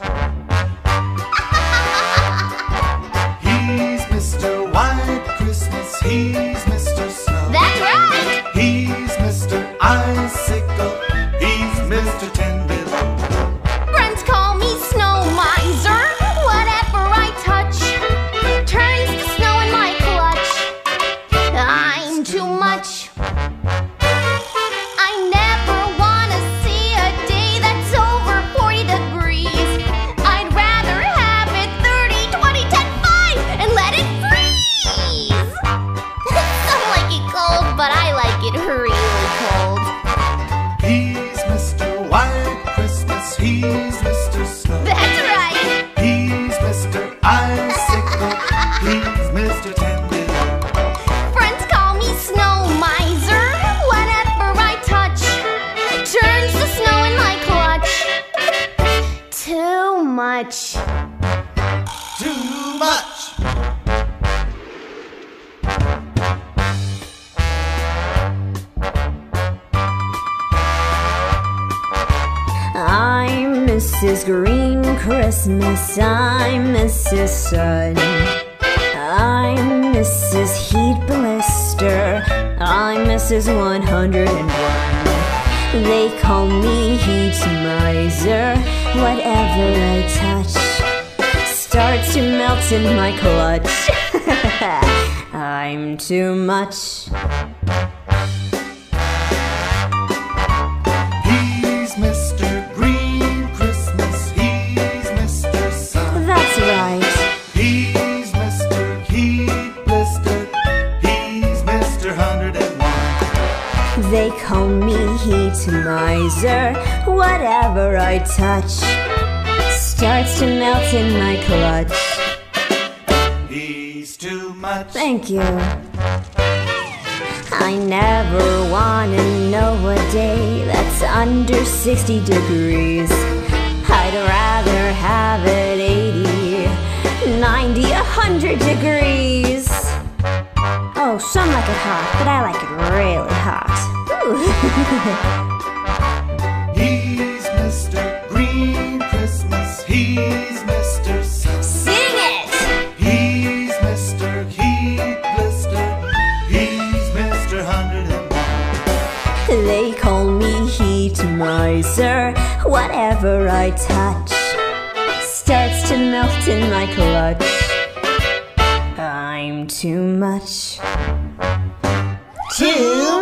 you He's Mr. Snow. That's right. He's Mr. Icicle. He's Mr. Tender. Friends call me Snow Miser. Whatever I touch turns to snow in my clutch. Too much. Too much. Mrs. Green Christmas. I'm Mrs. Sun. I'm Mrs. Heat Blister. I'm Mrs. 101. They call me Heat Miser. Whatever I touch starts to melt in my clutch. I'm too much. They call me Heat Miser. Whatever I touch starts to melt in my clutch. He's too much. Thank you. I never wanna know a day that's under 60 degrees. I'd rather have it 80, 90, 100 degrees. Oh, some like it hot, but I like it really hot. He's Mr. Green Christmas. He's Mr. Sun. Sing it! He's Mr. Heat Blister. He's Mr. Hundred and One. They call me Heat Miser. Whatever I touch starts to melt in my clutch. I'm too much. Too